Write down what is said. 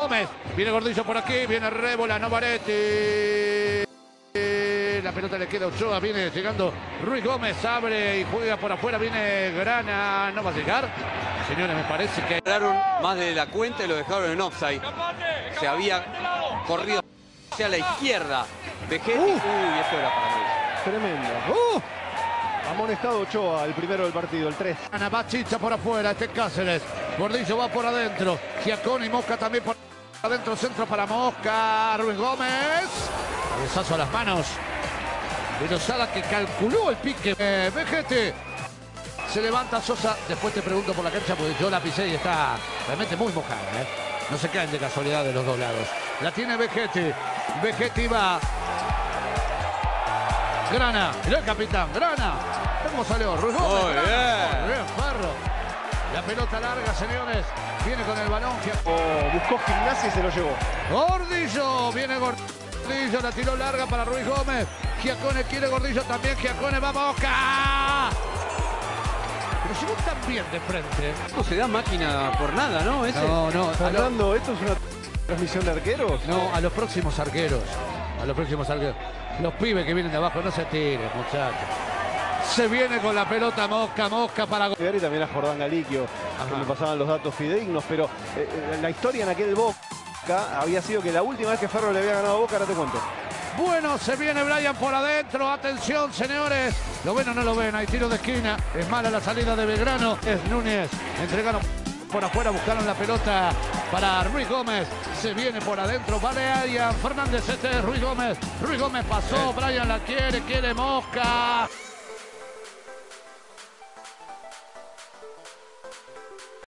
Gómez. Viene Gordillo por aquí. Viene Rébola, Novaretti. La pelota le queda a Ochoa, viene llegando Ruiz Gómez, abre y juega por afuera, viene Grana, no va a llegar. Señores, me parece que más de la cuenta y lo dejaron en offside. Se había corrido hacia la izquierda. Vegetti. Uy, eso era para mí. Tremendo. ¡Uh! Amonestado Ochoa, el primero del partido, el 3. Ana va Chicha por afuera, este es Cáceres. Gordillo va por adentro. Giacone y Mosca también por adentro. Centro para Mosca. Ruiz Gómez. Cabezazo a las manos. De Lozada que calculó el pique. Eh, Vejete. Se levanta Sosa. Después te pregunto por la cancha porque yo la pisé y está realmente muy mojada. ¿eh? No se caen de casualidad de los dos lados. La tiene Vejete. Vejete va. Grana. Mirá el capitán. Grana. ¿Cómo salió? Ruiz Gómez. Muy Grana. Pelota larga, señores. Viene con el balón. Oh, buscó gimnasia y se lo llevó. Gordillo. Viene Gordillo. La tiró larga para Ruiz Gómez. Giacone quiere Gordillo también. Giacone va Boca. Pero llegó tan bien de frente. No se da máquina por nada, ¿no? Ese. No, no. A, lo- Fernando, ¿esto es una transmisión de arqueros? no, a los próximos arqueros. A los próximos arqueros. Los pibes que vienen de abajo, no se tiren, muchachos. Se viene con la pelota Mosca, Mosca para... Y también a Jordán Galiquio, que me pasaban los datos fidedignos, pero eh, eh, la historia en aquel Boca había sido que la última vez que Ferro le había ganado a Boca, ahora te cuento. Bueno, se viene Brian por adentro. Atención, señores. Lo ven o no lo ven. Hay tiro de esquina. Es mala la salida de Belgrano. Es Núñez. Entregaron por afuera. Buscaron la pelota para Ruiz Gómez. Se viene por adentro. Vale Brian. Fernández. Este es Ruiz Gómez. Ruiz Gómez pasó. Brian la quiere. Quiere Mosca.